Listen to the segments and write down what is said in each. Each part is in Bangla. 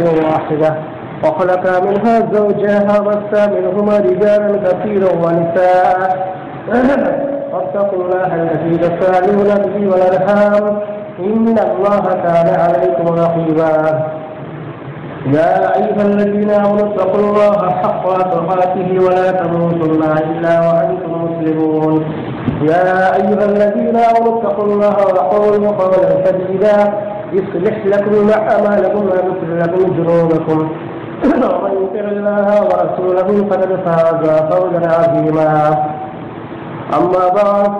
نفس واحدة وخلق منها زوجها وبث منهما رجالا كثيرا ونساء. واتقوا الله الذي تساءلون به والأرحام. إن الله كان عليكم رقيبا. يا أيها الذين آمنوا اتقوا الله حق تقاته ولا تموتن إلا وأنتم مسلمون. يا أيها الذين آمنوا اتقوا الله وقولوا قولا سديدا. يصلح لكم أعمالكم ويغفر لكم ذنوبكم. ومن يطع الله ورسوله فقد فاز فوزا عظيما. أما بعد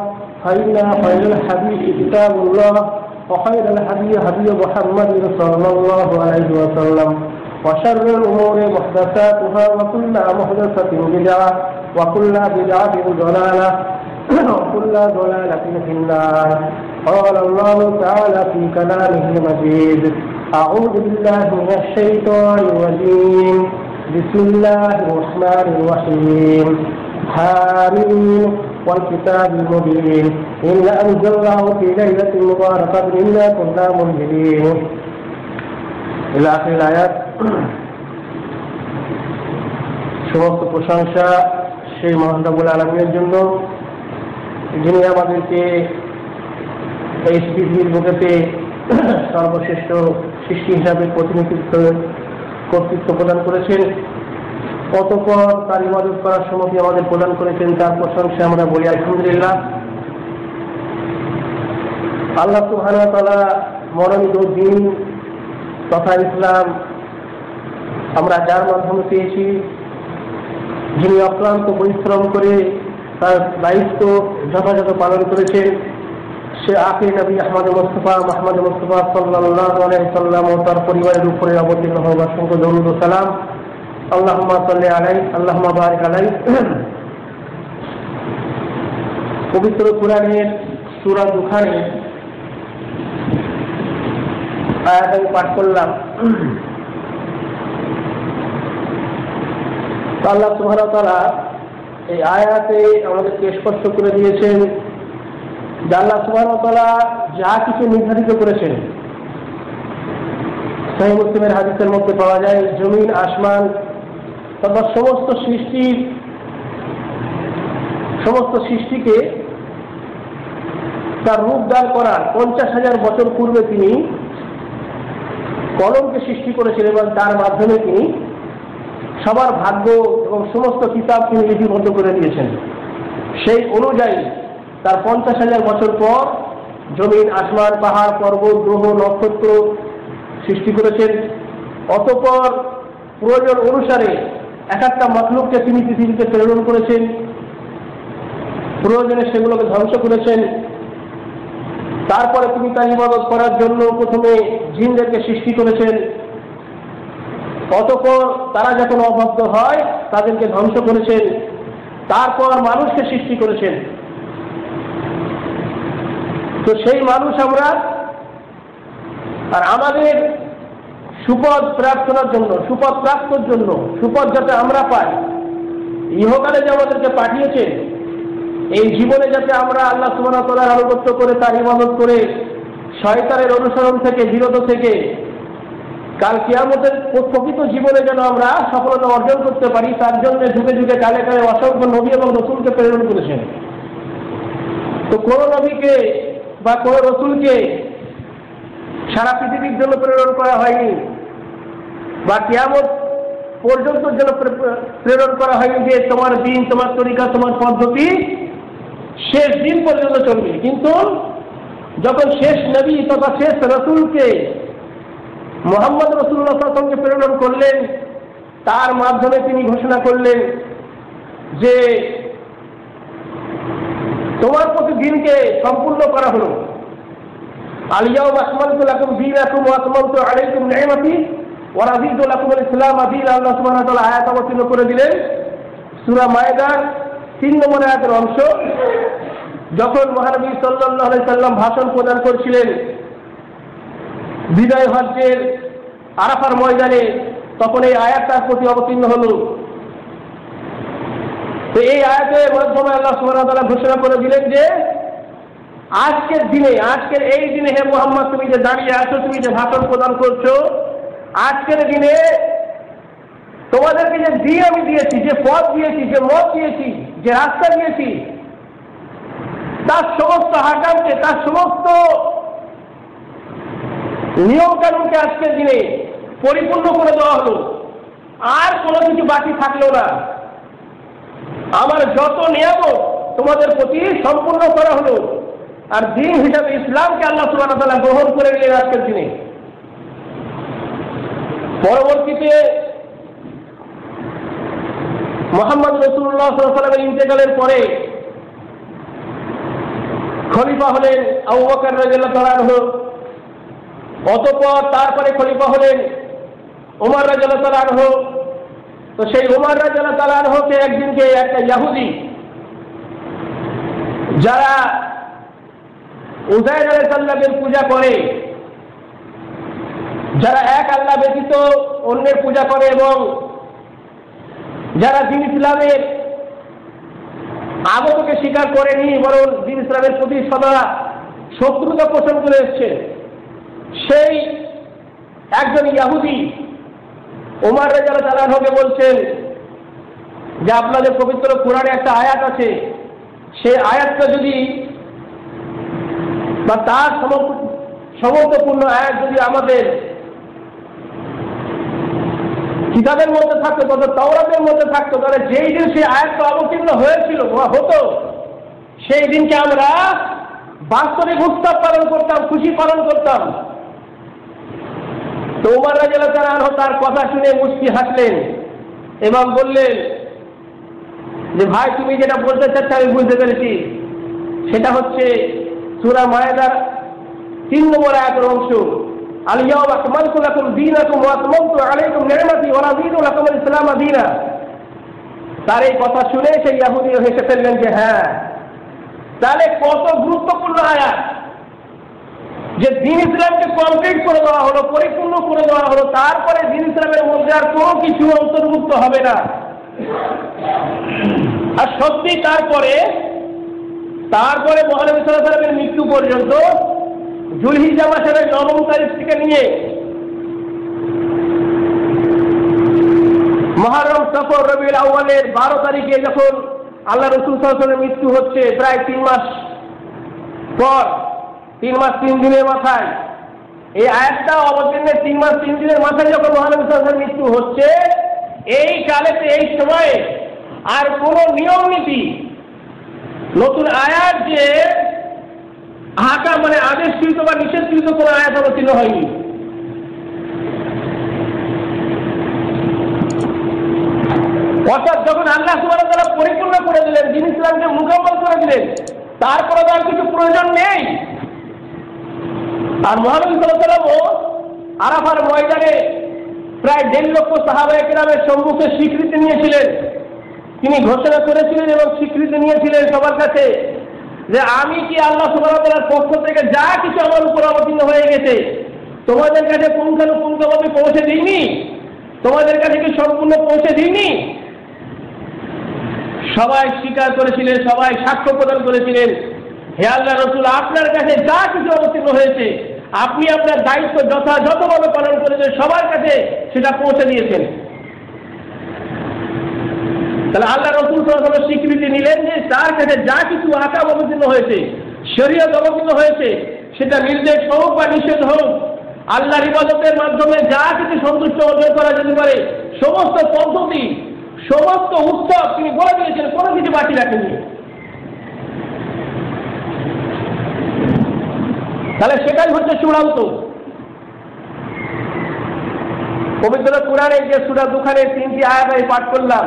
فإن خير الحديث كتاب الله وخير الهدي هدي محمد صلى الله عليه وسلم وشر الأمور محدثاتها وكل محدثة بدعة وكل بدعة ضلالة وكل ضلالة في النار قال الله تعالى في كلامه المجيد أعوذ بالله من الشيطان الرجيم بسم الله الرحمن الرحيم حامين والكتاب المبين إنا أنزلناه في ليلة مباركة إنا كنا منذرين إلى آخر الآيات সমস্ত প্রশংসা সেই মহানবুল আলমের জন্য যিনি আমাদেরকে এই পৃথিবীর বুকেতে সর্বশ্রেষ্ঠ সৃষ্টি হিসাবে প্রতিনিধিত্ব, কর্তৃত্ব প্রদান করেছেন, অতপর তার ইবাদত করার সময় আমাদের প্রদান করেছেন, তার প্রশংসা আমরা বলি, আলহামদুলিল্লাহ। আল্লাহ সুহানা তালা মনোনীত দিন তথা ইসলাম, আমরা যার মাধ্যমে পেয়েছি, যিনি অক্লান্ত পরিশ্রম করে তার দায়িত্ব যথাযথ পালন করেছেন সে আখি নবী আহমদ মুস্তফা, মাহমদ মুস্তফা সাল্লাহ সাল্লাম ও তার পরিবারের উপরে অবতীর্ণ হোক অসংখ্য দরুদ সালাম। আল্লাহমা সাল্লি আলাই আল্লাহমা বারিক আলাই। পবিত্র কোরআনের সুরা দুখানে আয়াত আমি পাঠ করলাম। আল্লাহ ওয়া তাআলা এই আয়াতে আমাদেরকে স্পষ্ট করে দিয়েছেন যে আল্লাহ তাআলা যা কিছু নির্ধারিত করেছেন, সহিহ মুসলিমের হাদিসের মধ্যে পাওয়া যায়, জমিন, আসমান তথা সমস্ত সৃষ্টির সমস্ত সৃষ্টিকে তার রূপ দান করার পঞ্চাশ হাজার বছর পূর্বে তিনি কলমকে সৃষ্টি করেছেন এবং তার মাধ্যমে তিনি সবার ভাগ্য এবং সমস্ত কিতাব তিনি লিপিবদ্ধ করে দিয়েছেন। সেই অনুযায়ী তার পঞ্চাশ হাজার বছর পর জমিন, আসমান, পাহাড়, পর্বত, গ্রহ, নক্ষত্র সৃষ্টি করেছেন। অতপর প্রয়োজন অনুসারে এক একটা মতলুককে তিনি পৃথিবীতে প্রেরণ করেছেন। প্রয়োজনে সেগুলোকে ধ্বংস করেছেন। তারপরে তিনি তার ইবাদত করার জন্য প্রথমে জিনদেরকে সৃষ্টি করেছেন। অতপর তারা যখন অবাধ্য হয়, তাদেরকে ধ্বংস করেছেন। তারপর মানুষকে সৃষ্টি করেছেন। তো সেই মানুষ আমরা, আর আমাদের সুপদ প্রার্থনার জন্য সুপদ প্রাপ্তর জন্য সুপদ যাতে আমরা পাই, ইহকালে যে আমাদেরকে পাঠিয়েছেন, এই জীবনে যাতে আমরা আল্লাহ সুবাহ আনুগত্য করে তার ইবাদত করে শয়তানের অনুসরণ থেকে, বিরত থেকে কাল কিয়ামতের প্রকৃত জীবনে যেন আমরা সফলতা অর্জন করতে পারি, তার জন্য যুগে যুগে কালে কালে অসংখ্য নবী এবং রসুলকে প্রেরণ করেছেন। তো কোন নবীকে বা কোন রসুলকে সারা পৃথিবীর জন্য প্রেরণ করা হয়নি বা কেয়ামত পর্যন্ত যেন প্রেরণ করা হয়নি যে তোমার দিন, তোমার তরিকা, তোমার পদ্ধতি শেষ দিন পর্যন্ত চলবে। কিন্তু যখন শেষ নবী তথা শেষ রসুলকে মোহাম্মদ রসুল্লাহ সঙ্গে প্রেরণ করলেন। তার মাধ্যমে তিনি ঘোষণা করলেন যে তোমার প্রতি দিনকে সম্পূর্ণ করা হলো। আলিয়াও আসমানতুল আকুম দিন আকুম আসমান্ত আলাইকুম নেমাতি ওরাজিদুল আকুম ইসলাম আদিল আল্লাহ তাআলা আয়াত অবতীর্ণ করে দিলেন। সূরা মায়েদার তিন নম্বর আয়াতের অংশ। যখন মহানবী আলাইহি সাল্লাম ভাষণ প্রদান করছিলেন বিদায় হজ্জের আরাফার ময়দানে, তখন এই আয়াত তার প্রতি অবতীর্ণ হল। তো এই আয়াতের মাধ্যমে আল্লাহ সুবাহ ঘোষণা করে দিলেন যে, আজকের দিনে, আজকের এই দিনে হে মোহাম্মদ, তুমি যে দাঁড়িয়ে আছো, তুমি যে ভাষণ প্রদান করছ, আজকের দিনে তোমাদেরকে যে দিন আমি দিয়েছি, যে পথ দিয়েছি, যে মত দিয়েছি, যে রাস্তা দিয়েছি, তার সমস্ত হাকামকে তার সমস্ত নিয়ম কানুনকে আজকের দিনে পরিপূর্ণ করে দেওয়া হলো। আর কোনো কিছু বাকি থাকল না। আমার যত নিয়ামত তোমাদের প্রতি সম্পূর্ণ করা হলো, আর দিন হিসাবে ইসলামকে আল্লাহ সুবাহ তালা গ্রহণ করে নিলেন আজকের দিনে। পরবর্তীতে মোহাম্মদ রসুল্লাহ সাল্লামের ইন্তেকালের পরে খলিফা হলেন আবু বকর রাজিয়াল্লাহু তাআলা অতপর তারপরে খলিফা হলেন উমর রাজিয়াল্লাহু তাআলা তো সেই উমর রাজিয়াল্লাহু তাআলাকে একদিনকে একটা ইয়াহুদি যারা উজাইর আলাইহিসসালামের পূজা করে, যারা এক আল্লাহ ব্যতীত অন্যের পূজা করে এবং যারা দিন ইসলামের আগতকে স্বীকার করেনি, বরং দিন ইসলামের প্রতি সদা শত্রুতা পোষণ করে এসছে। সেই একজন ইয়াহুদি ওমার রেজাল তালানহকে বলছেন যে আপনাদের পবিত্র কোরআনে একটা আয়াত আছে। সেই আয়াতটা যদি বা তার সমর্থপূর্ণ আয়াত যদি আমাদের কিতাবের মধ্যে থাকতো তত তাওরাতের মধ্যে থাকতো, তাহলে যেই দিন সেই আয়াতটা অবতীর্ণ হয়েছিল বা হতো, সেই দিনকে আমরা বাস্তবিক উৎসব পালন করতাম, খুশি পালন করতাম। তোমার উমার রাজেলা তারা তার কথা শুনে মুচকি হাসলেন। এবং বললেন, যে ভাই, তুমি যেটা বলতে চাচ্ছ আমি বুঝতে পেরেছি। সেটা হচ্ছে সুরা মায়াদার তিন নম্বর আয়াতের অংশ। আলিয়াও আকমালতু লাকুম দীনাকুম ওয়া আতমামতু আলাইকুম নি'মাতি ওয়া রাদিতু লাকুম ইসলাম দীনা। তার এই কথা শুনে সেই ইয়াহুদিও হেসে ফেললেন যে হ্যাঁ তাহলে কত গুরুত্বপূর্ণ আয়াত। যে দিন ইসলামকে কমপ্লিট করে দেওয়া হলো, পরিপূর্ণ করে দেওয়া হলো, তারপরে দিন ইসলামের মধ্যে আর কোনো কিছু অন্তর্ভুক্ত হবে না। আর সত্যি তারপরে তারপরে মহানবী সাল্লাহ সাল্লামের মৃত্যু পর্যন্ত জুলহিজা মাসের নবম তারিখ থেকে নিয়ে মহারম সফর রবিউল আউ্বালের বারো তারিখে যখন আল্লাহ রসুল সাল্লামের মৃত্যু হচ্ছে প্রায় তিন মাস পর তিন মাস, তিন দিনের মাথায়। এই আয়াতটা অবতীর্ণের তিন মাস, তিন দিনের মাথায় যখন মহানবী সাল্লামের মৃত্যু হচ্ছে, এই কালেতে, এই সময়ে আর কোন নিয়ম নীতি, নতুন আয়াত যে হাঁকা মানে আদেশকৃত বা নিষেধকৃত কোন আয়াত অবতীর্ণ হয়নি। অর্থাৎ যখন আল্লাহ সুবাহ তারা পরিপূর্ণ করে দিলেন দিন ইসলামকে মুকাম্মল করে দিলেন তারপরে তো আর কিছু প্রয়োজন নেই। আর মহানবী সাল্লামও আরাফার ময়দানে প্রায় দেড় লক্ষ সাহাবাহিক গ্রামের সম্মুখে স্বীকৃতি নিয়েছিলেন। তিনি ঘোষণা করেছিলেন এবং স্বীকৃতি নিয়েছিলেন সবার কাছে যে আমি কি আল্লাহ সুবাহর পক্ষ থেকে যা কিছু আমার উপর অবতীর্ণ হয়ে গেছে, তোমাদের কাছে পুঙ্খানুপুঙ্খভাবে পৌঁছে দিইনি? তোমাদের কাছে কি সম্পূর্ণ পৌঁছে দিইনি? সবাই স্বীকার করেছিলেন, সবাই সাক্ষ্য প্রদান করেছিলেন, হে আল্লাহ রসুল, আপনার কাছে যা কিছু অবতীর্ণ হয়েছে আপনি আপনার দায়িত্ব যথাযথভাবে পালন করেছেন সবার কাছে সেটা পৌঁছে দিয়েছেন। তাহলে আল্লাহ রসুল সাল্লামের স্বীকৃতি নিলেন যে তার কাছে যা কিছু আকাম অবতীর্ণ হয়েছে, শরীয়ত অবতীর্ণ হয়েছে, সেটা নির্দেশ হোক বা নিষেধ হোক, আল্লাহর ইবাদতের মাধ্যমে যা কিছু সন্তুষ্ট অর্জন করা যেতে পারে, সমস্ত পদ্ধতি, সমস্ত উৎসব তিনি বলে দিয়েছেন, কোনো কিছু বাকি রাখেননি। তাহলে সেটাই হচ্ছে চূড়ান্ত। পবিত্র কোরআনে যে সুরা দুখানে তিনটি আয়াত আমি পাঠ করলাম।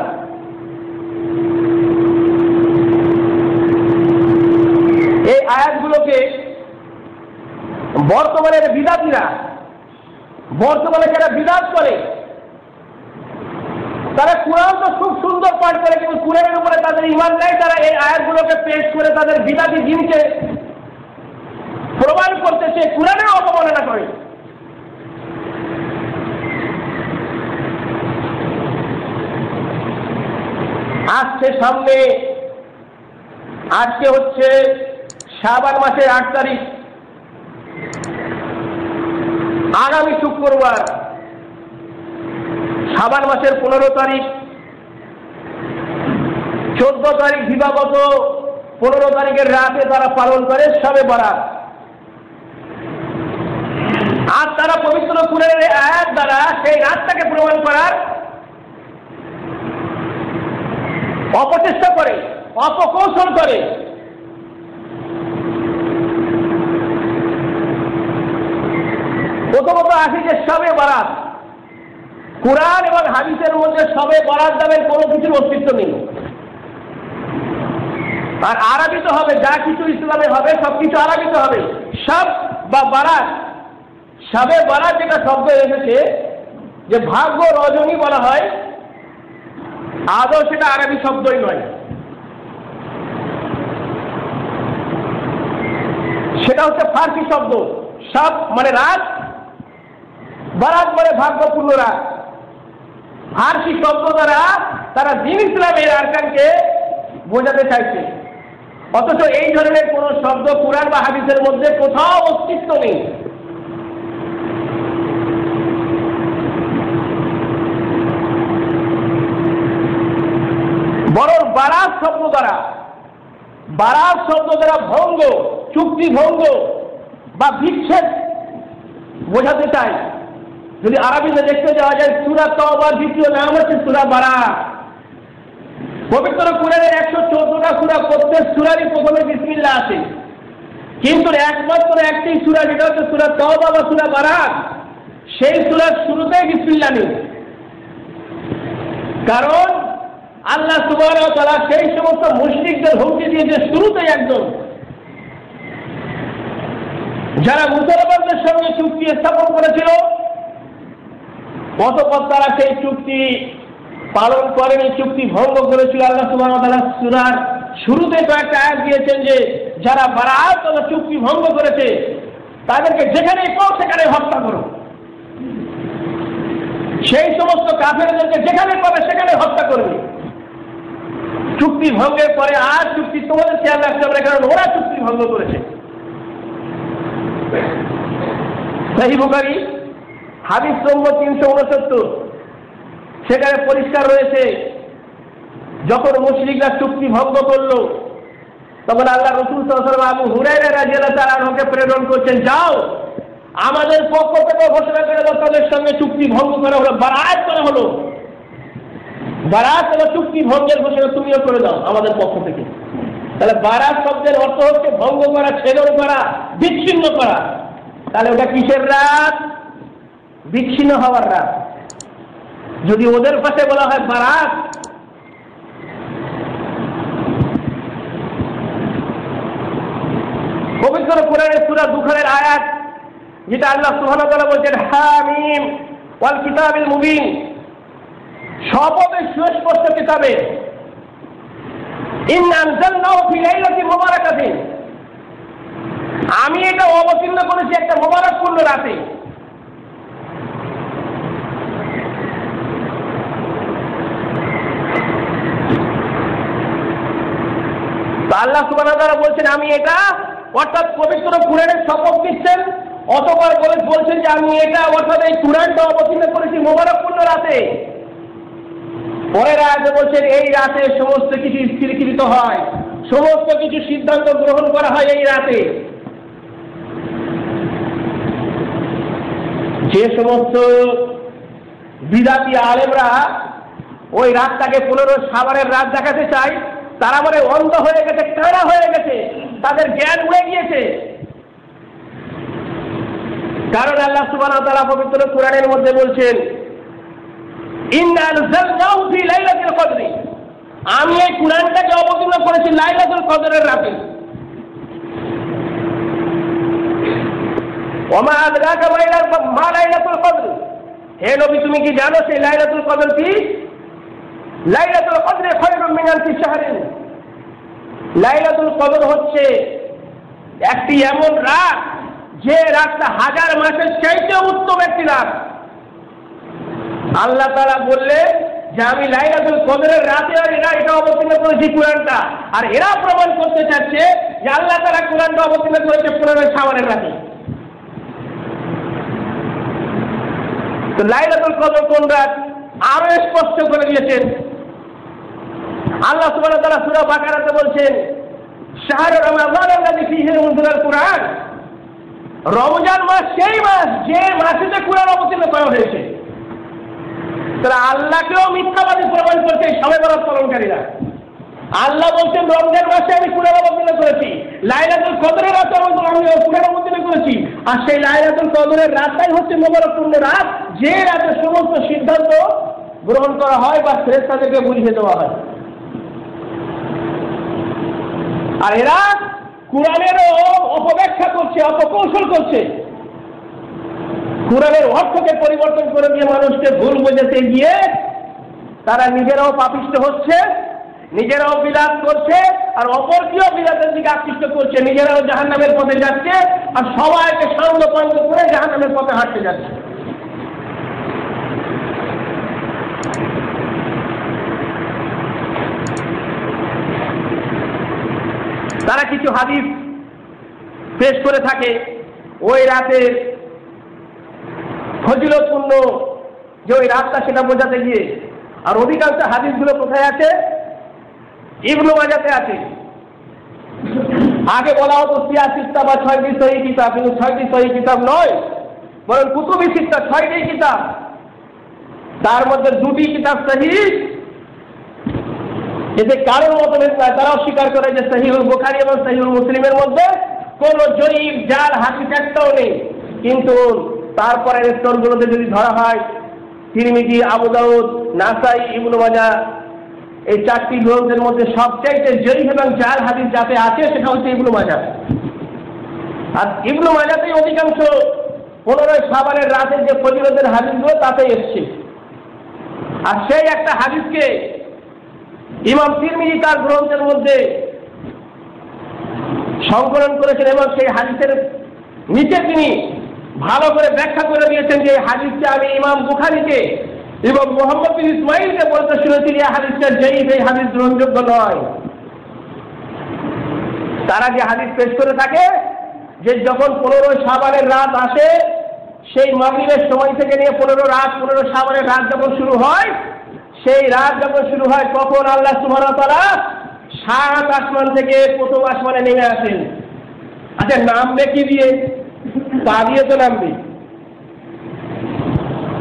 এই আয়াতগুলোকে বর্তমানের বিদাতিরা, বর্তমানে যারা বিদাত করে, তারা কোরআন তো খুব সুন্দর পাঠ করে, কিন্তু কোরআনের উপরে তাদের ইমান নেই, তারা এই আয়াতগুলোকে পেশ করে তাদের বিদাতি দিনকে প্রমাণ করতেছে কোরআনের অবমাননা করে। আসছে সামনে, আজকে হচ্ছে শাবান মাসের আট তারিখ। আগামী শুক্রবার সাবান মাসের পনেরো তারিখ। চোদ্দ তারিখ দিবাগত, পনেরো তারিখের রাতে তারা পালন করে সবে বরাত। আর তারা পবিত্র কুরের আয়াত দ্বারা সেই রাতটাকে প্রমাণ করার অপচেষ্টা করে, অপকৌশল করে। প্রথমত আসি যে সবে বারাত। কোরআন এবং হাদিসের মধ্যে সবে বারাত নামের কোনো কিছুর অস্তিত্ব নেই। আর আরবিতে হবে, যা কিছু ইসলামে হবে সব কিছু আরবিতে হবে। সব বা বারাত সবে বারাত যেটা শব্দ এসেছে, যে ভাগ্য রজনী বলা হয়, আদৌ সেটা আরবি শব্দই নয়। সেটা হচ্ছে ফার্সি শব্দ। সব মানে রাত বারাত মানে ভাগ্যপূর্ণ রাত ফার্সি শব্দ দ্বারা তারা দিন ইসলামের আরকানকে বোঝাতে চাইছে। অথচ এই ধরনের কোন শব্দ কোরআন বা হাদিসের মধ্যে কোথাও অস্তিত্ব নেই বরং বারাত শব্দ দ্বারা। বারাত শব্দ দ্বারা ভঙ্গ, চুক্তি ভঙ্গ বা বিচ্ছেদ বোঝাতে চাই। যদি আরবিতে দেখতে যাওয়া যায়, সুরা তবার দ্বিতীয় নাম হচ্ছে সুরা বারাত পবিত্র কুরানের একশো চোদ্দটা সুরা, প্রত্যেক সুরারই প্রথমে বিসমিল্লা আছে। কিন্তু একমাত্র একটি সুরা, যেটা হচ্ছে সুরা তবা বা সুরা বারাত সেই সুরার শুরুতেই বিসমিল্লা নেই। কারণ আল্লাহ সুবাহ তারা সেই সমস্ত মুসলিকদের হুমকি দিয়েছে শুরুতেই একদম। যারা মুসলমানদের সঙ্গে চুক্তি স্থাপন করেছিল, অতপর তারা সেই চুক্তি পালন করেনি চুক্তি ভঙ্গ করেছিল আল্লাহ সুবাহ সুরার শুরুতে কয়েকটা আয়াত দিয়েছেন যে, যারা বারাত চুক্তি ভঙ্গ করেছে, তাদেরকে যেখানেই পাও সেখানে হত্যা করো। সেই সমস্ত কাফেরদেরকে যেখানে পাবে সেখানে হত্যা করবে। চুক্তি ভঙ্গের পরে আর চুক্তি তোমাদের খেয়াল রাখতে হবে কারণ ওরা চুক্তি ভঙ্গ করেছে। সাহি হাদিস নম্বর তিনশো উনসত্তর। সেখানে পরিষ্কার রয়েছে, যখন মুসলিকরা চুক্তি ভঙ্গ করল, তখন আল্লাহ রসুল সাল্লাম আবু হুরাইরা তারা ওকে প্রেরণ করছেন, যাও, আমাদের পক্ষ থেকে ঘোষণা করে দাও, তাদের সঙ্গে চুক্তি ভঙ্গ করা হলো, বারাত করা হলো। বারাত হলো চুক্তি ভঙ্গের ঘোষণা তুমিও করে দাও আমাদের পক্ষ থেকে। তাহলে বারাত শব্দের অর্থ হচ্ছে ভঙ্গ করা, ছেদন করা, বিচ্ছিন্ন করা। তাহলে ওটা কিসের রাত? বিচ্ছিন্ন হওয়ার রাত। যদি ওদের পাশে বলা হয় বারাত, পবিত্র কোরআনের সুরা দুখানের আয়াত, যেটা আল্লাহ তাআলা বলছেন, হামিম ওয়াল কিতাবিল মুবিন। শপথে সুস্পষ্ট কিতাবে আমি এটা অবতীর্ণ করেছি একটা মোবারকপূর্ণ রাতে। আল্লাহ ওয়া বলছেন, আমি এটা অর্থাৎ পবিত্র কুরআনের শপথ দিচ্ছেন অতবার বলে বলছেন যে আমি এটা অর্থাৎ এই কুরআনটা অবতীর্ণ করেছি মোবারকপূর্ণ রাতে। পরের আয়াতে বলছেন, এই রাতে সমস্ত কিছু স্থিরীকৃত হয়। সমস্ত কিছু সিদ্ধান্ত গ্রহণ করা হয় এই রাতে। যে সমস্ত বিদাতি আলেমরা ওই রাতটাকে পনেরো সাবারের রাত দেখাতে চায়, তারা মানে অন্ধ হয়ে গেছে কানা হয়ে গেছে, তাদের জ্ঞান উড়ে গিয়েছে। কারণ আল্লাহ ওয়া তাআলা পবিত্র কোরআনের মধ্যে বলছেন লাইলাতিল কদরি। আমি এই কোরআনটাকে অবতীর্ণ করেছি লাইলাতুল কদরের রাতে। ওমা আদরাকা মা লাইলাতুল কদর। হে নবী, তুমি কি জানো সেই লাইলাতুল কদর কি? লাইলাতুল কদরে খয়রুম মিন আলফি শাহরিন। লাইলাতুল কদর হচ্ছে একটি এমন রাত, যে রাতটা হাজার মাসের চাইতে উত্তম একটি রাত। আল্লাহ তারা বললে যে আমি লাইলাতুল কদরের রাতে আর এরা এটা অবতীর্ণ করেছি কোরআনটা। আর এরা প্রমাণ করতে চাচ্ছে যে আল্লাহ তারা কোরআনটা অবতীর্ণ করেছে পনেরো সাবানের রাতে। তো লাইলাতুল কদর কোন রাত? আরও স্পষ্ট করে দিয়েছেন। আল্লাহ ওয়া তাআলা সূরা বাকারাতে বলছেন, শাহরু রমাদান আল্লাযী ফীহি উনজিলাল কুরআন। রমজান মাস সেই মাস যে মাসেতে কোরআন অবতীর্ণ করা হয়েছে। তারা আল্লাহকেও মিথ্যাবাদী প্রমাণ করছে সময় বরাত পালনকারীরা। আল্লাহ বলছেন, রমজান মাসে আমি অবতীর্ণ করেছি, লাইলাতুল কদরের রাতে আমি অবতীর্ণ করেছি, আর সেই লাইলাতুল কদরের রাতটাই হচ্ছে মোবারকপূর্ণ রাত, যে রাতে সমস্ত সিদ্ধান্ত গ্রহণ করা হয় বা শ্রেষ্ঠাদেরকে বুঝিয়ে দেওয়া হয়। আর এরা কোরআনেরও অপব্যাখ্যা করছে, অপকৌশল করছে। কোরআনের অর্থকে পরিবর্তন করে দিয়ে মানুষকে ভুল বোঝাতে গিয়ে তারা নিজেরাও পাপিষ্ট হচ্ছে, নিজেরাও বিলাস করছে, আর অপরকেও বিলাসের দিকে আকৃষ্ট করছে। নিজেরাও জাহান্নামের পথে যাচ্ছে, আর সবাইকে সাঙ্গ পাঙ্গ করে জাহান্নামের পথে হাঁটতে যাচ্ছে। তারা কিছু হাদিস পেশ করে থাকে। ওই রাতের ফজিলতপূর্ণ যে ওই রাস্তা সেটা বোঝাতে গিয়ে। আর অধিকাংশ হাদিসগুলো কোথায় আছে? ইবনু মাজাতে আছে। আগে বলা হতো সিয়াসিস্তা বা ছয়টি সহি কিতাব, কিন্তু ছয়টি সহি কিতাব নয়, বরং কুতুবি সিস্তা ছয়টি কিতাব। তার মধ্যে দুটি কিতাব সহি এতে কারোর মতো তারাও স্বীকার করে যে সহিউল বুখারি এবং সহিউল মুসলিমের মধ্যে কোন জয়ীব জাল হাসি একটাও নেই। কিন্তু তারপরে স্তরগুলোতে যদি ধরা হয়, তিরমিজি, আবু দাউদ, নাসাই, ইবনু মাজা এই চারটি গ্রন্থের মধ্যে সবচাইতে জয়ীব এবং জাল হাদিস যাতে আছে, সেটা হচ্ছে ইবনু মাজা আর ইবনু মাজাতেই অধিকাংশ পনেরোই সাবানের রাতের যে ফজিলতের হাদিসগুলো তাতে এসছে। আর সেই একটা হাদিসকে ইমাম তিরমিজি তার গ্রন্থের মধ্যে সংকলন করেছেন এবং সেই হাদিসের নিচে তিনি ভালো করে ব্যাখ্যা করে দিয়েছেন যে হাদিসটা আমি ইমাম বুখারিকে এবং মোহাম্মদ বিন ইসমাইলকে বলতে শুনেছি এই হাদিসটা যেই এই হাদিস গ্রহণযোগ্য নয়। তারা যে হাদিস পেশ করে থাকে যে যখন পনেরো সাবানের রাত আসে, সেই মাগরিবের সময় থেকে নিয়ে পনেরো রাত, পনেরো সাবানের রাত যখন শুরু হয়, সেই রাত যখন শুরু হয়, তখন আল্লাহ সুবহানাহু তারা সাত আসমান থেকে প্রথম আসমানে নেমে আসেন। আচ্ছা নামবে কি দিয়ে? পা দিয়ে তো নামবে।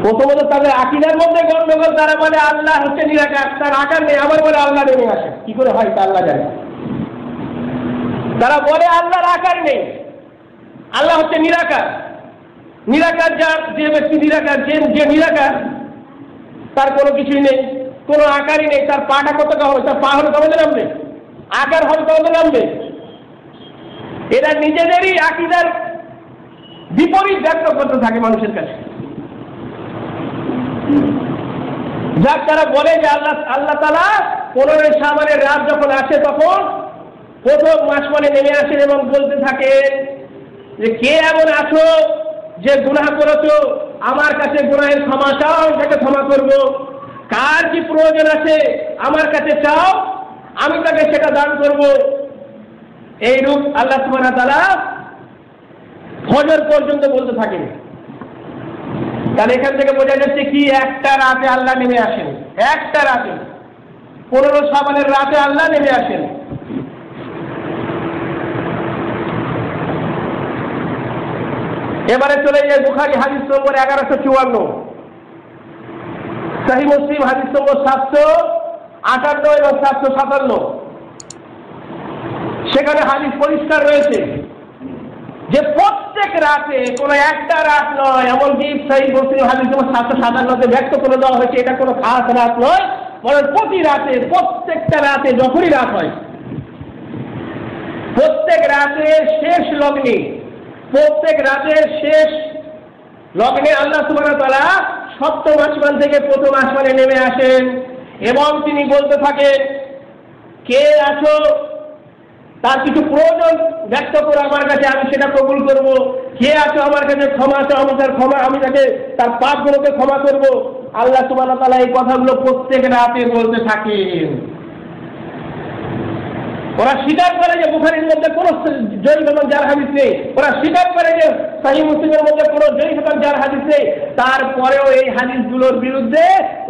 প্রথমত তাদের আকিদার মধ্যে গন্ডগোল তারা বলে, আল্লাহ হচ্ছে নিরাকার। তার আকার নেই, আবার বলে, আল্লাহ নেমে আসে। কি করে হয় তা আল্লাহ জানে। তারা বলে, আল্লাহর আকার নেই। আল্লাহ হচ্ছে নিরাকার। নিরাকার যার, যে ব্যক্তি নিরাকার, যে যে নিরাকার, তার কোনো কিছুই নেই, কোনো আকারই নেই। তার পাটা কত হবে তার পা হলে কবে নামবে। আকার হবে কবে নামবে। এরা নিজেদেরই আকিদার বিপরীত ব্যক্ত করতে থাকে মানুষের কাছে। যাক, তারা বলে যে আল্লাহ আল্লাহ তালা পনেরোই সামানের রাত যখন আসে তখন প্রথম মাস মানে নেমে আসেন এবং বলতে থাকেন যে, কে এমন আছো যে গুনাহ করেছ? আমার কাছে গুনাহের ক্ষমা চাও, আমি তাকে ক্ষমা করব। কার কি প্রয়োজন আছে আমার কাছে চাও, আমি তাকে সেটা দান করব। এই রূপ আল্লাহ সুবহানাহু তাআলা ফজর পর্যন্ত বলতে থাকেন। তাহলে এখান থেকে বোঝা যাচ্ছে কি, একটা রাতে আল্লাহ নেমে আসেন। একটা রাতে। পনেরো সাবানের রাতে আল্লাহ নেমে আসেন। এবারে চলে যায় বুখারি হাদিস নম্বর এগারোশো চুয়ান্ন। সাহি মুসলিম হাদিস নম্বর সাতশো আটান্ন এবং সাতশো সাতান্ন। সেখানে হাদিস পরিষ্কার রয়েছে যে প্রত্যেক রাতে কোনো একটা রাত নয় এমনকি সেই মুসলিম হাদিস সাতশো সাতান্নতে ব্যক্ত করে দেওয়া হয়েছে, এটা কোনো খাস রাত নয়, বরং প্রতি রাতে, প্রত্যেকটা রাতে যখনই রাত হয়, প্রত্যেক রাতে শেষ লগ্নে, প্রত্যেক রাতের শেষ লগ্নে আল্লাহ তাআলা সপ্তম আসমান থেকে প্রথম আসমানে নেমে আসেন এবং তিনি বলতে থাকেন, কে আছো? তার কিছু প্রয়োজন ব্যক্ত করে আমার কাছে, আমি সেটা কবুল করব। কে আছে আমার কাছে, ক্ষমা আছে আমি তার ক্ষমা, আমি তাকে, তার পাপগুলোকে ক্ষমা করব। আল্লাহ সুবহানাহু তালা এই কথাগুলো প্রত্যেক রাতে বলতে থাকেন। ওরা স্বীকার করে যে বুখারির মধ্যে কোনো জৈব এবং যার হাদিস নেই। ওরা স্বীকার করে যে সাহি মুসলিমের মধ্যে কোনো জৈব এবং যার হাদিস নেই। তারপরেও এই হাদিসগুলোর বিরুদ্ধে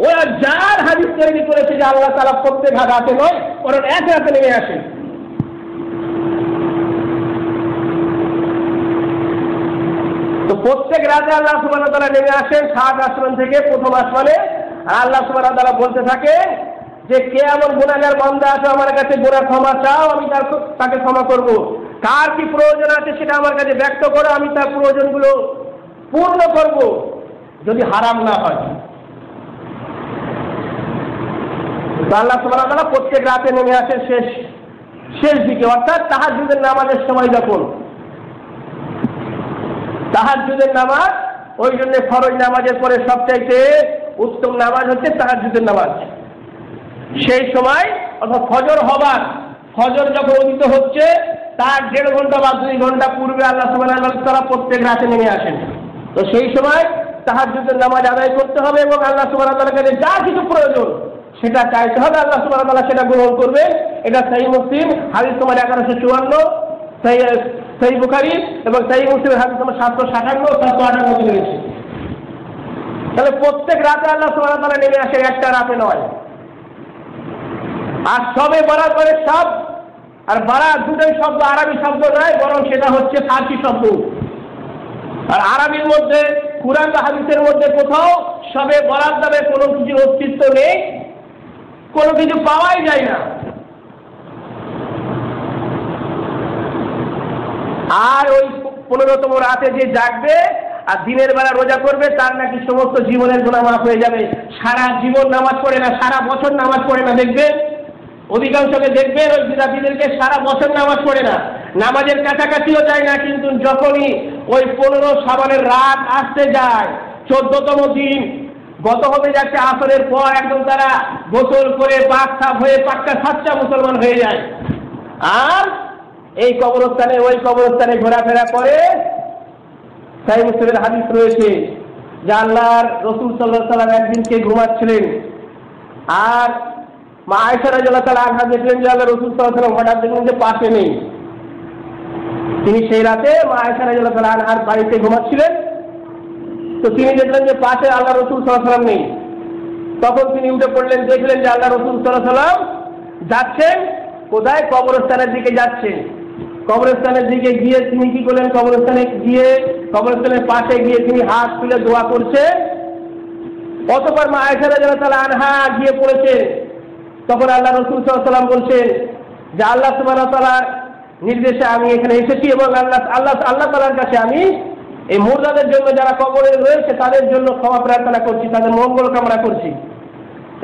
ওরা যার হাদিস তৈরি করেছে যে আল্লাহ তালা প্রত্যেক হাত হাতে নয়, ওরা এক হাতে নেমে আসে তো প্রত্যেক রাতে আল্লাহ সুবাহ তারা নেমে আসেন সাত আসমান থেকে প্রথম আসমানে। আর আল্লাহ সুবাহ তারা বলতে থাকে যে, কে এমন গুণাগার বন্ধা আছে, আমার কাছে গুণা ক্ষমা চাও, আমি তার তাকে ক্ষমা করব। কার কি প্রয়োজন আছে সেটা আমার কাছে ব্যক্ত করো, আমি তার প্রয়োজনগুলো পূর্ণ করব, যদি হারাম না হয়। আল্লাহ সুবাহ তারা প্রত্যেক রাতে নেমে আসে শেষ শেষ দিকে। অর্থাৎ তাহাজুদের নামাজের সময় যখন তাহাজুদের নামাজ, ওই জন্য ফরজ নামাজের পরে সবচাইতে উত্তম নামাজ হচ্ছে তাহাজুদের নামাজ। সেই সময় অর্থাৎ ফজর হবার, ফজর যখন উদিত হচ্ছে, তার দেড় ঘণ্টা বা দুই ঘণ্টা পূর্বে আল্লাহ তারা প্রত্যেক রাতে নেমে আসেন। তো সেই সময় তাহাজুদের নামাজ আদায় করতে হবে এবং আল্লাহ সুবাহ কাছে যা কিছু প্রয়োজন, সেটা চাইতে হবে। আল্লাহ সুবাহ সেটা গ্রহণ করবে এটা সেই মুসলিম, হাদিস তোমার এগারোশো চুয়ান্ন সেই সেই বুখারি এবং সেই মুসলিমের হাদিস তোমার সাতশো সাতান্ন, সাতশো আটান্ন রয়েছে তাহলে প্রত্যেক রাতে আল্লাহ সুবাহ তালা নেমে আসে একটা রাতে নয়। আর সবে বরাত করে সব, আর বারাত দুটোই শব্দ আরবি শব্দ নয়, বরং সেটা হচ্ছে ফার্সি শব্দ। আর আরবির মধ্যে, কুরআন হাদিসের মধ্যে কোথাও সবে বরাত নামে কোনো কিছুর অস্তিত্ব নেই, কোনো কিছু পাওয়াই যায় না। আর ওই পনেরোতম রাতে যে জাগবে আর দিনের বেলা রোজা করবে, তার নাকি সমস্ত জীবনের গুণা মাফ হয়ে যাবে। সারা জীবন নামাজ পড়ে না, সারা বছর নামাজ পড়ে না দেখবেন অধিকাংশকে দেখবেন ওই বিদ্যার্থীদেরকে সারা বছর নামাজ পড়ে না। নামাজের কাছাকাছিও যায় না, কিন্তু যখনই ওই পনেরো সাবানের রাত আসতে যায়, চোদ্দতম দিন, গত হতে যাচ্ছে আসরের পর, একদম তারা গোসল করে সাফ হয়ে পাক্কা সাচ্চা মুসলমান হয়ে যায়। আর এই কবরস্থানে, ওই কবরস্থানে ঘোরাফেরা করে সাই মুসলিমের হাদিস রয়েছে যে আল্লাহর রসুল সাল্লাহ সাল্লাম একদিনকে ঘুমাচ্ছিলেন? আর মা আয়সা রাজা তালা আঘা দেখলেন যে আল্লাহ রসুল সাল্লাহ সাল্লাম হঠাৎ দেখলেন যে পাশে নেই। তিনি সেই রাতে মা আয়সা রাজা তালা আনহার বাড়িতে ঘুমাচ্ছিলেন। তো তিনি দেখলেন যে পাশে আল্লাহ রসুল সাল্লাহ সাল্লাম নেই। তখন তিনি উঠে পড়লেন, দেখলেন যে আল্লাহ রসুল সাল্লাহ সাল্লাম যাচ্ছেন, কোথায়? কবরস্থানের দিকে যাচ্ছেন। কবরস্থানের দিকে গিয়ে তিনি কি করলেন? কবরস্থানে গিয়ে কবরস্থানের পাশে গিয়ে তিনি হাত তুলে দোয়া করছে। অতপর মা আয়সা রাজা তালা আনহা গিয়ে পড়েছে। তখন আল্লাহ রসুল সাল্লাম বলছেন যে, আল্লাহ সুবাহ তালার নির্দেশে আমি এখানে এসেছি এবং আল্লাহ আল্লাহ আল্লাহ তালার কাছে আমি এই মুর্দাদের জন্য যারা কবরে রয়েছে তাদের জন্য ক্ষমা প্রার্থনা করছি, তাদের মঙ্গল কামনা করছি।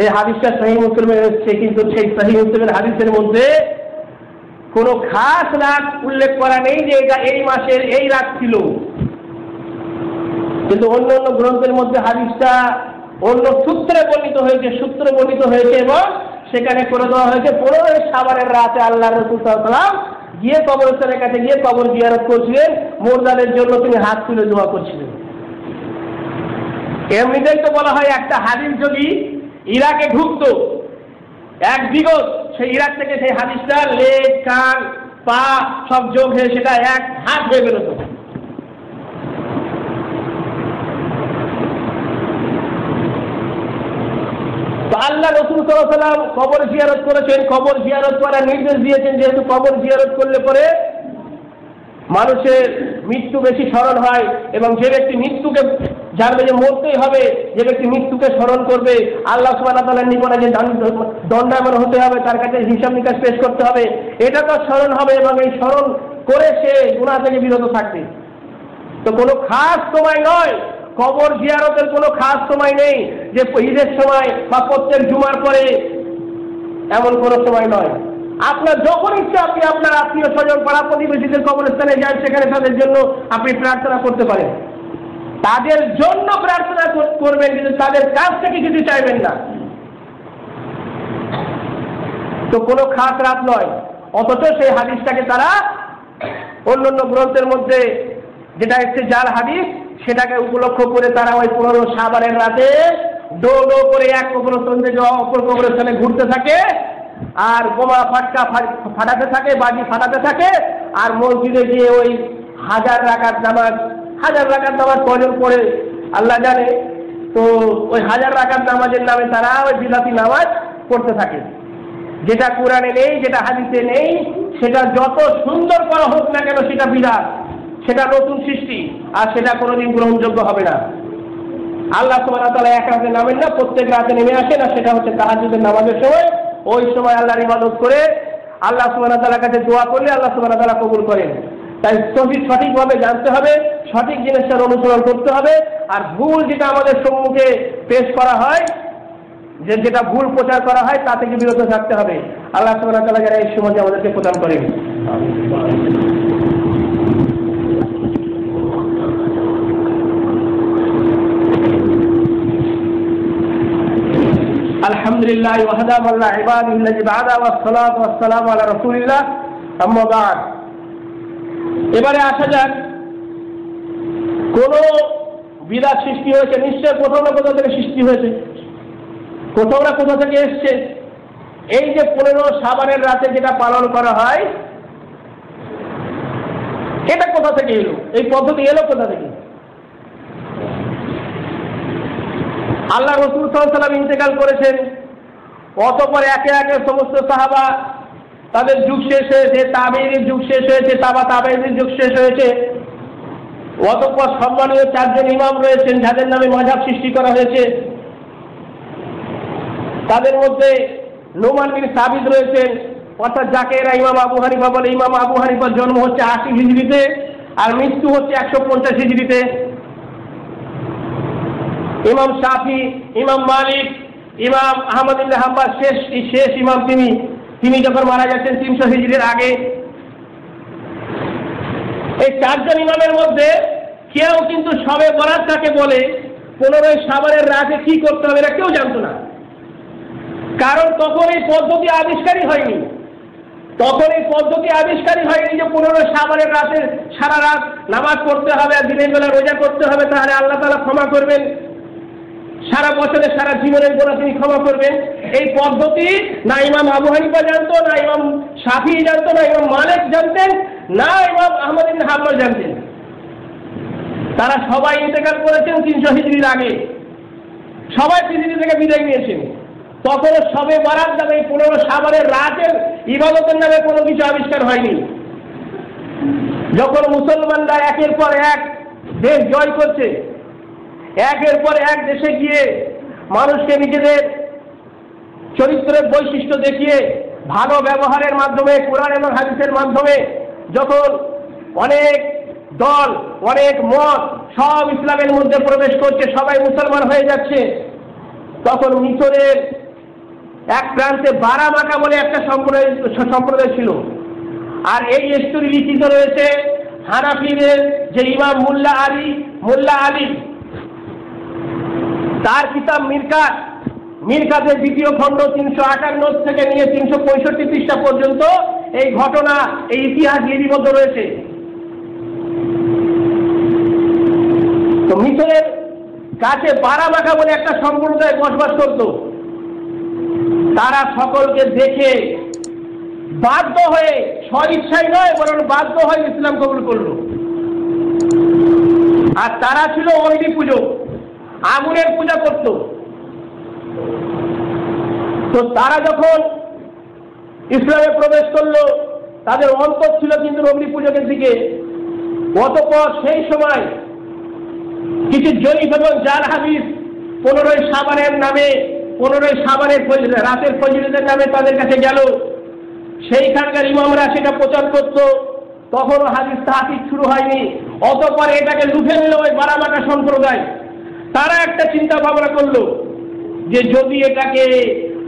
এই হাদিসটা সাহি মুসলিমে এসছে, কিন্তু সেই সাহি মুসলিমের হাদিসের মধ্যে কোনো খাস রাত উল্লেখ করা নেই যে এটা এই মাসের এই রাত ছিল। কিন্তু অন্য অন্য গ্রন্থের মধ্যে হাদিসটা অন্য সূত্রে বর্ণিত হয়েছে, সূত্রে বর্ণিত হয়েছে এবং সেখানে করে দেওয়া হয়েছে। পনেরোই সাবারের রাতে আল্লাহ রসুল সাল্লাম গিয়ে কবরস্থানের কাছে গিয়ে কবর জিয়ারত করছিলেন। মোরদানের জন্য তিনি হাত তুলে দোয়া করছিলেন। এমনিতেই তো বলা হয় একটা হাদিস যদি ইরাকে ঢুকতো, এক বিগত সেই ইরাক থেকে সেই হাদিসটা লেগ কান, পা, সব যোগ হয়ে সেটা এক হাত হয়ে বেরোতো। আল্লাহ রসুল সাল্লাম কবর জিয়ারত করেছেন, কবর জিয়ারত করার নির্দেশ দিয়েছেন, যেহেতু কবর জিয়ারত করলে পরে মানুষের মৃত্যু বেশি স্মরণ হয় এবং যে ব্যক্তি মৃত্যুকে জানবে যে মরতেই হবে, যে ব্যক্তি মৃত্যুকে স্মরণ করবে, আল্লাহ সুবাহ তালের যে দণ্ড- দণ্ডায়মান হতে হবে, তার কাছে হিসাব নিকাশ পেশ করতে হবে। এটা তো স্মরণ হবে এবং এই স্মরণ করে সে গুণা থেকে বিরত থাকবে। তো কোনো খাস সময় নয়, কবর জিয়ারতের কোনো খাস সময় নেই, যে ঈদের সময় বা প্রত্যেক জুমার পরে এমন কোনো সময় নয়। আপনার যখন ইচ্ছে, আপনি আপনার আত্মীয় স্বজন পাড়া প্রতিবেশীদের কবরস্থানে যান, সেখানে তাদের জন্য আপনি প্রার্থনা করতে পারেন। তাদের জন্য প্রার্থনা কর- করবেন, কিন্তু তাদের কাছ থেকে কিছু চাইবেন না। তো কোনো খাস রাত নয়। অথচ সেই হাদিসটাকে তারা অন্য অন্য গ্রন্থের মধ্যে যেটা এসছে যার হাদিস, সেটাকে উপলক্ষ করে তারা ওই পুরনো সাবানের রাতে ডো ডো করে এক কবরস্থান থেকে অপর কবরস্থানে ঘুরতে থাকে, আর বোমা ফাটকা ফাটাতে থাকে, বাজি ফাটাতে থাকে, আর মসজিদে গিয়ে ওই হাজার রাকাত নামাজ হাজার রাকাত নামাজ কজন পড়ে, আল্লাহ জানে। তো ওই হাজার রাকাত নামাজের নামে তারা ওই বিলাতি নামাজ পড়তে থাকে। যেটা কোরআনে নেই, যেটা হাদিসে নেই, সেটা যত সুন্দর করা হোক না কেন সেটা বিরাট। সেটা নতুন সৃষ্টি, আর সেটা কোনোদিন গ্রহণযোগ্য হবে না। আল্লাহ সুবহানাহু তাআলা এক রাতে নামেন না, প্রত্যেক রাতে নেমে আসে না সেটা হচ্ছে তাহাজ্জুদের নামাজের সময়। ওই সময় আল্লাহর ইবাদত করে আল্লাহ সুবহানাহু তাআলার কাছে দোয়া করলে আল্লাহ সুবহানাহু তাআলা কবুল করেন। তাই সঠিক সঠিকভাবে জানতে হবে। সঠিক জিনিসটার অনুসরণ করতে হবে আর ভুল যেটা আমাদের সম্মুখে পেশ করা হয় যে যেটা ভুল প্রচার করা হয় তা থেকে বিরত থাকতে হবে আল্লাহ সুবহানাহু তাআলা যারা এই সময় আমাদেরকে প্রদান করেন الحمد لله وهدى من لا عباد الذي بعد والصلاة والسلام على رسول الله أما بعد এবারে আসা যাক কোন বিরাট সৃষ্টি হয়েছে নিশ্চয় কোথাও না কোথাও থেকে সৃষ্টি হয়েছে। কোথাও না কোথাও থেকে এসছে। এই যে পনেরো সাবানের রাতে যেটা পালন করা হয়, এটা কোথা থেকে এলো? এই পদ্ধতি এলো কোথা থেকে? আল্লাহ রসুল সাল্লাম ইন্তেকাল করেছেন। অতপর একে একে সমস্ত সাহাবা তাদের যুগ শেষ হয়েছে তাবেইদের যুগ শেষ হয়েছে, তাবা তাবেইদের যুগ শেষ হয়েছে। অতপর সম্মানীয় চারজন ইমাম রয়েছেন, যাদের নামে মাঝাব সৃষ্টি করা হয়েছে। তাদের মধ্যে নোমান বিন সাবিদ রয়েছেন, অর্থাৎ যাকে এরা ইমাম আবু হানিফা বলে। ইমাম আবু হানিফার জন্ম হচ্ছে আশি হিজড়িতে আর মৃত্যু হচ্ছে একশো পঞ্চাশ হিজড়িতে। ইমাম শাফি, ইমাম মালিক, ইমাম আহমদ ইবনে হাম্বাল, শেষ শেষ ইমাম তিনি। তিনি যখন মারা যাচ্ছেন তিনশো হিজড়ির আগে। এই চারজন ইমামের মধ্যে কেউ কিন্তু সবে বরাত কাকে বলে, পনেরোই সাবানের রাতে কি করতে হবে এটা কেউ জানতো না। কারণ তখন এই পদ্ধতি আবিষ্কারই হয়নি। তখন এই পদ্ধতি আবিষ্কারই হয়নি যে পনেরো সাবানের রাতে সারা রাত নামাজ পড়তে হবে, আর দিনের বেলা রোজা করতে হবে, তাহলে আল্লাহ তালা ক্ষমা করবেন। সারা বছরে সারা জীবনের গোনা তিনি ক্ষমা করবেন। এই পদ্ধতি না ইমাম আবু হানিফা জানতো, না ইমাম শাফি জানতো, না ইমাম মালিক জানতেন, না ইমাম আহমদ ইবনে হাম্বল জানতেন। তারা সবাই ইন্তেকাল করেছেন তিনশো হিজড়ির আগে। সবাই পৃথিবী থেকে বিদায় নিয়েছেন। তখন সবে বারাত নামে পনেরো সাবারের রাতের ইবাদতের নামে কোনো কিছু আবিষ্কার হয়নি। যখন মুসলমানরা একের পর এক দেশ জয় করছে, একের পর এক দেশে গিয়ে মানুষকে নিজেদের চরিত্রের বৈশিষ্ট্য দেখিয়ে, ভালো ব্যবহারের মাধ্যমে, কোরআন এবং হাদিসের মাধ্যমে, যখন অনেক দল, অনেক মত, সব ইসলামের মধ্যে প্রবেশ করছে, সবাই মুসলমান হয়ে যাচ্ছে। তখন মিশরের এক প্রান্তে বারামাকা বলে একটা সম্প্রদায় সম্প্রদায় ছিল। আর এই স্টোরি লিখিত রয়েছে হানাফিদের যে ইমাম মোল্লা আলী মোল্লা আলী। তার কিতাব মিরকাত মিরকাতের দ্বিতীয় খণ্ড তিনশো আটান্ন থেকে নিয়ে তিনশো পঁয়ষট্টি পৃষ্ঠা পর্যন্ত এই ঘটনা, এই ইতিহাস লিপিবদ্ধ রয়েছে। তো মিশরের কাছে বারামাখা বলে একটা সম্প্রদায় বসবাস করত। তারা সকলকে দেখে বাধ্য হয়ে স্বইচ্ছাই নয়, বরং বাধ্য হয়ে ইসলাম কবুল করল। আর তারা ছিল অগ্নি পুজো, আগুনের পূজা করত। তো তারা যখন ইসলামে প্রবেশ করল, তাদের অন্তর ছিল কিন্তু অগ্নি পূজকের দিকে। অতপর সেই সময় কিছু জয়ীফ এবং জাল হাবিস পনেরোই সাবানের নামে, পনেরোই সাবানের রাতের ফজরিদের নামে তাদের কাছে গেল। সেইখানকার ইমামরা সেটা প্রচার করত। তখনও হাদিস তাহাকিক শুরু হয়নি। অতপর এটাকে লুফে নিল ওই বারামাটা সম্প্রদায়। তারা একটা চিন্তা ভাবনা করল যে যদি এটাকে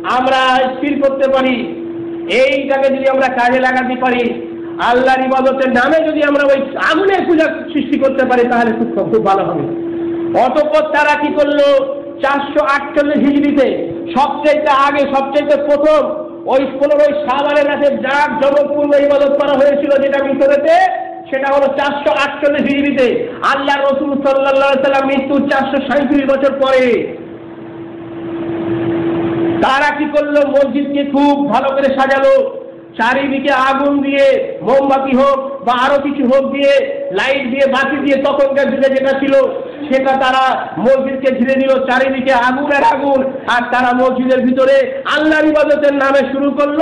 আমরা স্থির করতে পারি, এইটাকে যদি আমরা কাজে লাগাতে পারি আল্লাহর ইবাদতের নামে যদি আমরা ওই আগুনের পূজা সৃষ্টি করতে পারি, তাহলে খুব খুব ভালো হবে। অতপর তারা কি করল? চারশো আটচল্লিশ হিজড়িতে সবচেয়ে আগে সবচেয়ে প্রথম ওই পনেরোই সাবানের রাতে যাক জগৎপূর্ণ ইবাদত করা হয়েছিল যেটা মিশরেতে, সেটা হলো চারশো আটচল্লিশ হিজড়িতে। আল্লাহ রসুল সাল্লাহ সাল্লাম মৃত্যুর চারশো সাঁত্রিশ বছর পরে তারা কি করল? মসজিদকে খুব ভালো করে সাজালো। চারিদিকে আগুন দিয়ে, মোমবাতি হোক বা আরও কিছু হোক দিয়ে, লাইট দিয়ে, বাতি দিয়ে তখনকার যুগে যেটা ছিল, সেটা তারা মসজিদকে ঘিরে দিল চারিদিকে আগুনের আগুন। আর তারা মসজিদের ভিতরে আল্লাহর ইবাদতের নামে শুরু করল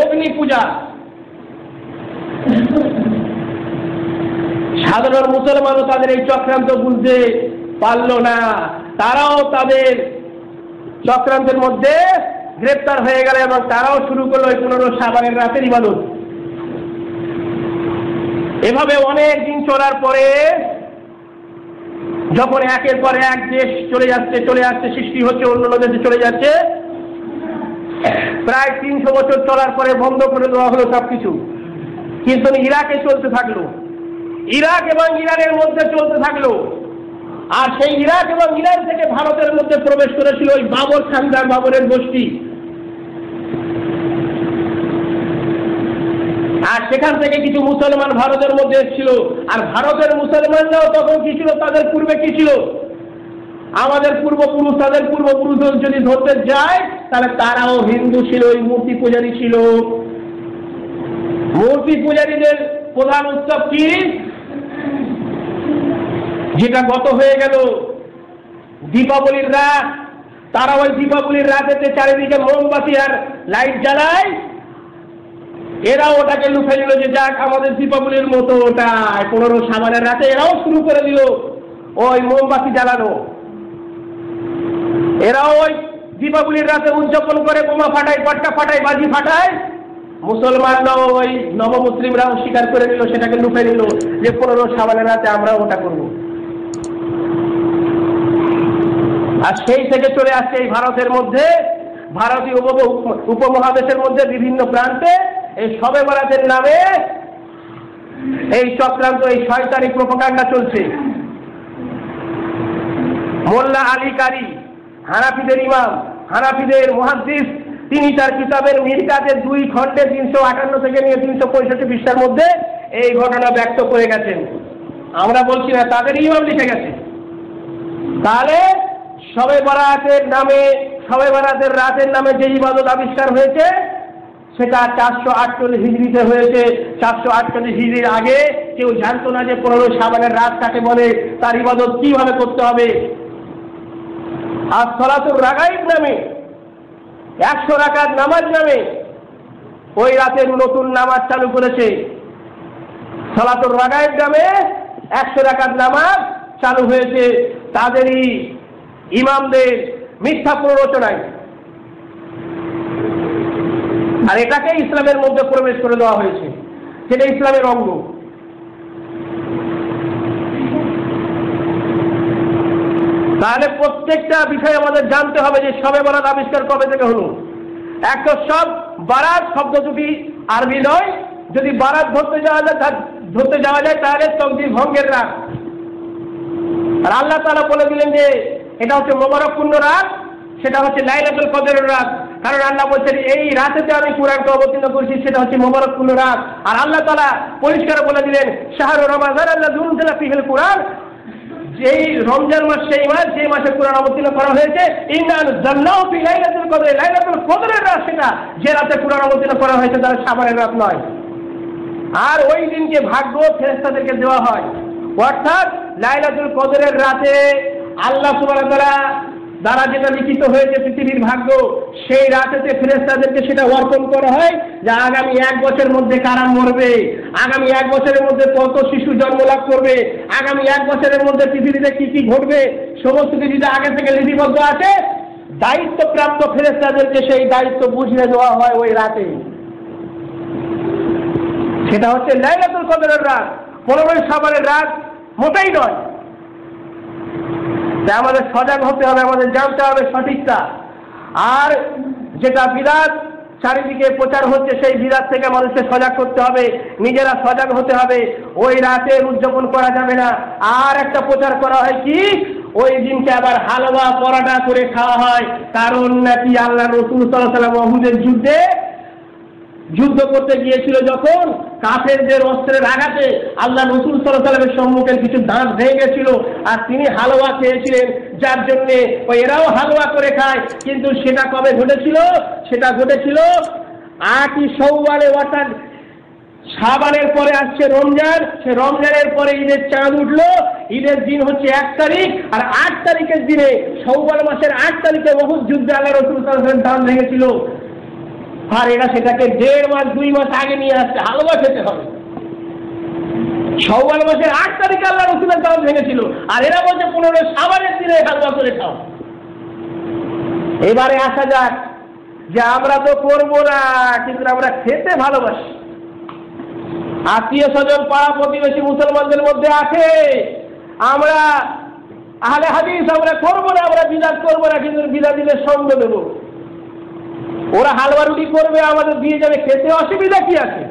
অগ্নি পূজা। সাধারণ মুসলমানও তাদের এই চক্রান্ত বুঝতে পারল না। তারাও তাদের চক্রান্তের মধ্যে গ্রেপ্তার হয়ে গেল এবং তারাও শুরু করল ওই পনেরো সাবানের রাতের ইবাদত। এভাবে অনেক দিন চলার পরে যখন একের পর এক দেশ চলে যাচ্ছে চলে যাচ্ছে সৃষ্টি হচ্ছে অন্য দেশে চলে যাচ্ছে, প্রায় তিনশো বছর চলার পরে বন্ধ করে দেওয়া হলো সবকিছু। কিন্তু ইরাকে চলতে থাকল। ইরাক এবং ইরানের মধ্যে চলতে থাকল। আর সেই ইরাক এবং ইরান থেকে ভারতের মধ্যে প্রবেশ করেছিল ওই বাবর খানদার বাবরের গোষ্ঠী। আর সেখান থেকে কিছু মুসলমান ভারতের মধ্যে এসেছিল। আর ভারতের মুসলমানরাও তখন কি ছিল? তাদের পূর্বে কি ছিল? আমাদের পূর্বপুরুষ, তাদের পূর্বপুরুষ যদি ধরতে যায়, তাহলে তারাও হিন্দু ছিল, ওই মূর্তি পূজারী ছিল। মূর্তি পূজারীদের প্রধান উৎসব কি? যেটা গত হয়ে গেল। দীপাবলির রাত। তারা ওই দীপাবলির রাতেতে চারিদিকে মোমবাতি আর লাইট জ্বালায়। এরা ওটাকে লুফে নিল যে যাক, আমাদের দীপাবলির মতো ওটা পনেরো সাবানের রাতে এরাও শুরু করে দিল ওই মোমবাতি জ্বালানো। এরাও ওই দীপাবলির রাতে উদযাপন করে, বোমা ফাটায়, পটকা ফাটায়, বাজি ফাটায়। মুসলমানরাও ওই নবমুসলিমরাও স্বীকার করে নিল, সেটাকে লুফে নিল যে পনেরো সাবানের রাতে আমরা ওটা করব। আর সেই থেকে চলে আসছে এই ভারতের মধ্যে, ভারতীয় উপ- উপমহাদেশের মধ্যে বিভিন্ন প্রান্তে এই সবে বরাতের নামে এই চক্রান্ত, এই শয়তানি প্রোপাগান্ডা চলছে। মোল্লা আলী কারি, হানাফিদের ইমাম, হানাফিদের মুহাদ্দিস, তিনি তার কিতাবের মিরকাতের দুই খণ্ডে তিনশো আটান্ন থেকে নিয়ে তিনশো পঁয়ষট্টি পৃষ্ঠার মধ্যে এই ঘটনা ব্যক্ত করে গেছেন। আমরা বলছি না, তাদের ইমাম লিখে গেছে। তাহলে সবে বরাতের নামে, সবে বরাতের রাতের নামে যে ইবাদত আবিষ্কার হয়েছে, সেটা চারশো আটচল্লিশ হিজড়িতে হয়েছে। চারশো আটচল্লিশ হিজড়ির আগে কেউ জানতো না যে পনেরো সাবানের রাত কাকে বলে, তার ইবাদত কীভাবে করতে হবে। আর সলাতুর রাগাইব নামে, একশো রাকাত নামাজ নামে, ওই রাতের নতুন নামাজ চালু করেছে। সলাতুর রাগাইব নামে একশো রাকাত নামাজ চালু হয়েছে। তাদেরই ইমামদের মিথ্যা প্ররোচনায়। আর এটাকে ইসলামের মধ্যে প্রবেশ করে দেওয়া হয়েছে। সেটা ইসলামের অঙ্গ। তাহলে প্রত্যেকটা বিষয় আমাদের জানতে হবে যে সবে বরাত আবিষ্কার কবে থেকে হলো। এক তো সব বারাত শব্দ দুটি আরবি নয়, যদি বারাত ধরতে যাওয়া যায় ধরতে যাওয়া যায়, তাহলে তকদির ভঙ্গের রাত আর আল্লাহ তাআলা বলে দিলেন যে এটা হচ্ছে মোবারকপূর্ণ রাত, সেটা হচ্ছে লাইলাতুল কদরের রাত। কারণ আল্লাহ বলছেন, এই রাতেতে আমি কোরআনকে অবতীর্ণ করেছি, সেটা হচ্ছে মোবারকপূর্ণ রাত। আর আল্লাহ তালা পরিষ্কার বলে দিলেন, শাহরু রমাজান আল্লাহ দুরুদুল্লাহ ফিহিল কোরআন। যেই রমজান মাস, সেই মাস যে মাসে কোরআন অবতীর্ণ করা হয়েছে ইন্নান জান্নাও ফি লাইলাতুল কদর, লাইলাতুল কদরের রাত সেটা। যে রাতে কোরআন অবতীর্ণ করা হয়েছে, তার সাবানের রাত নয়। আর ওই দিনকে ভাগ্য ফেরেস্তাদেরকে দেওয়া হয়। অর্থাৎ লাইলাতুল কদরের রাতে আল্লাহ সুবহানাহু তারা দ্বারা যেটা লিখিত হয়েছে পৃথিবীর ভাগ্য, সেই রাতেতে ফেরেস্তাদেরকে সেটা অর্পণ করা হয় যে আগামী এক বছরের মধ্যে কারা মরবে, আগামী এক বছরের মধ্যে কত শিশু জন্ম লাভ করবে, আগামী এক বছরের মধ্যে পৃথিবীতে কি কি ঘটবে, সমস্ত কিছু আগে থেকে লিপিবদ্ধ আছে, দায়িত্বপ্রাপ্ত ফেরেস্তাদেরকে সেই দায়িত্ব বুঝিয়ে দেওয়া হয় ওই রাতে। সেটা হচ্ছে লাইলাতুল কদরের রাত। পনেরোই সাবানের রাত মোটেই নয়। তাই আমাদের সজাগ হতে হবে, আমাদের জানতে হবে সঠিকটা। আর যেটা বিরাট চারিদিকে প্রচার হচ্ছে, সেই বিরাট থেকে মানুষকে সজাগ করতে হবে, নিজেরা সজাগ হতে হবে। ওই রাতে উদযাপন করা যাবে না। আর একটা প্রচার করা হয় কি? ওই দিনকে আবার হালুয়া পরাটা করে খাওয়া হয়। কারণ নাকি আল্লাহ রসুল সাল্লাহ সাল্লাম অহুদের যুদ্ধে যুদ্ধ করতে গিয়েছিল যখন কাফেরদের অস্ত্রের আঘাতে আল্লাহ সাল্লাহ সাল্লামের সম্মুখে কিছু দাঁত ভেঙে গেছিল আর তিনি হালুয়া খেয়েছিলেন, যার জন্যে এরাও হালুয়া করে খায়। কিন্তু সেটা কবে ঘটেছিল? সেটা ঘটেছিল আটই সৌবালে অর্থাৎ সাবানের পরে আসছে রমজান। সে রমজানের পরে ঈদের চাঁদ উঠল। ঈদের দিন হচ্ছে এক তারিখ আর আট তারিখের দিনে সৌবাল মাসের আট তারিখে বহু যুদ্ধে আল্লাহ রসুল দান ভেঙেছিল। আর এরা সেটাকে দেড় মাস, দুই মাস আগে নিয়ে আসছে। হালুয়া খেতে হবে। সওয়াল মাসের আট তারিখে আল্লাহ রসুলের দাম ভেঙেছিল। আর এরা বলছে, পনেরো সাবানের দিনে হালুয়া করে খাও। এবারে আসা যাক, যে আমরা তো করব না, কিন্তু আমরা খেতে ভালোবাসি। আত্মীয় স্বজন পাড়া প্রতিবেশী মুসলমানদের মধ্যে আছে। আমরা, আহলে হাদিস, আমরা করব না, আমরা বিদাত করব না, কিন্তু বিদাতিদের সঙ্গ দেবো। ওরা হালুয়া রুটি করবে, আমাদের দিয়ে যাবে। খেতে অসুবিধা কি আছে?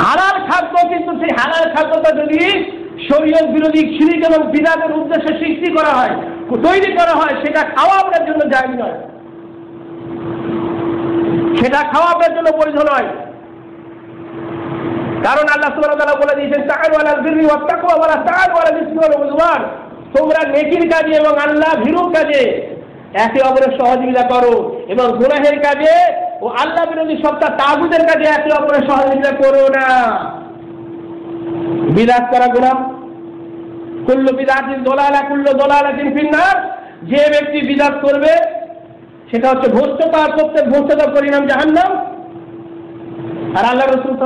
হালাল খাদ্য কিন্তু সেই হালাল খাদ্যটা যদি শরীরের বিরোধী খিরিক এবং বিরাটের উদ্দেশ্যে সৃষ্টি করা হয়, তৈরি করা হয়, সেটা খাওয়া আপনার জন্য যায় নয়। সেটা খাওয়া আপনার জন্য বৈধ নয়। কারণ আল্লাহ সুবহানাহু বলে দিয়েছেন তাকাওয়ালাল বিররি ওয়াত তাকওয়া ওয়ালা ইসমি ওয়াল তোমরা নেকির কাজে এবং আল্লাহ ভীরুর কাজে একে অপরের সহযোগিতা করো এবং গুনাহের কাজে ও আল্লাহ বিরোধী সত্তা তাগুদের কাজে একে অপরের সহযোগিতা করো না। বিরাট করা গুনাহ। কুল্লু বিদাতিন দোলালা, কুল্লু দোলালাতিন ফিন্নার। যে ব্যক্তি বিদাত করবে, সেটা হচ্ছে ভ্রষ্টতা প্রত্যেক ভ্রষ্টতার পরিণাম জাহান্নাম। আর আল্লাহ রসুল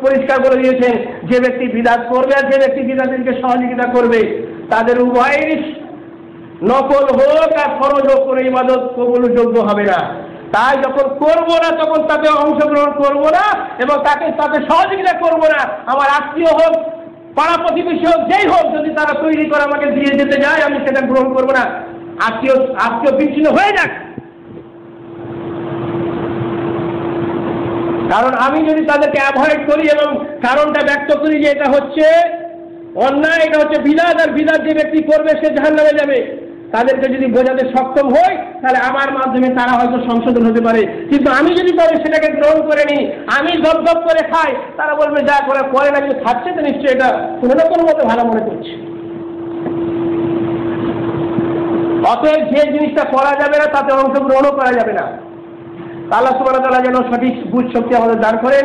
পরিষ্কার করে দিয়েছেন, যে ব্যক্তি বিদাত করবে আর যে ব্যক্তি বিদাতিনকে সহযোগিতা করবে, তাদের উভয়েরই নকল হোক আর ফরজ হোক, কোনো ইবাদত কবুলযোগ্য হবে না। তাই যখন করব না, তখন তাতে অংশগ্রহণ করব না এবং তাকে তাতে সহযোগিতা করব না। আমার আত্মীয় হোক, পাড়া প্রতিবেশী হোক, যেই হোক, যদি তারা তৈরি করে আমাকে দিয়ে যেতে যায়, আমি সেটা গ্রহণ করব না। আত্মীয় আত্মীয় বিচ্ছিন্ন হয়ে যাক। কারণ আমি যদি তাদেরকে অ্যাভয়েড করি এবং কারণটা ব্যক্ত করি যে এটা হচ্ছে অন্যায়, এটা হচ্ছে বিদাত, আর বিদাত যে ব্যক্তি করবে, সে জাহান যাবে। তাদেরকে যদি বোঝাতে সক্ষম হই, তাহলে আমার মাধ্যমে তারা হয়তো সংশোধন হতে পারে। কিন্তু আমি যদি পরে সেটাকে গ্রহণ করে নিই, আমি দপ দপ করে খাই, তারা বলবে, যা করে পরে না কিন্তু খাচ্ছে তো নিশ্চয়ই। এটা কোনো না কোনো মতো ভালো মনে করছে। অতএব যে জিনিসটা করা যাবে না, তাতে অংশগ্রহণও করা যাবে না। সুবহানাহু ওয়া তাআলা যেন সঠিক বুঝ শক্তি আমাদের দান করেন।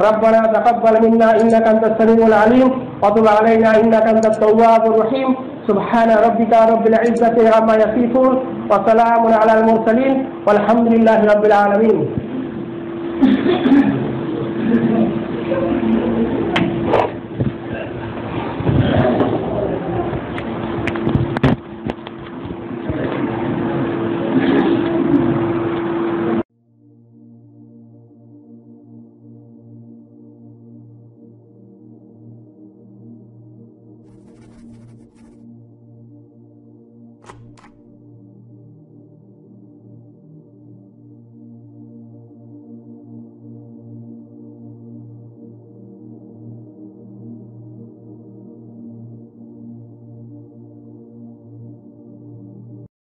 ربنا تقبل منا إنك أنت السميع العليم وتب علينا إنك أنت التواب الرحيم. سبحان ربك رب العزة عما يصفون وسلام على المرسلين والحمد لله رب العالمين.